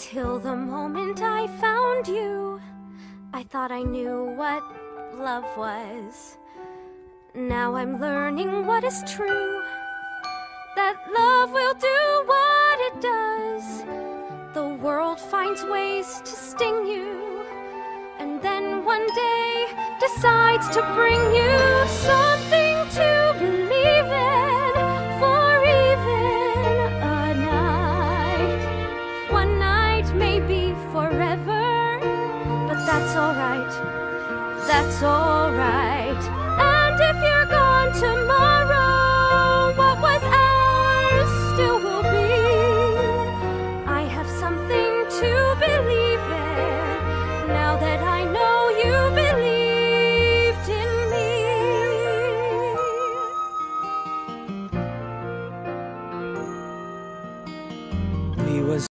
Till the moment I found you, I thought I knew what love was. Now I'm learning what is true that love will do what it does. The world finds ways to sting you, and then one day decides to bring you. might, maybe forever. But that's alright, that's alright.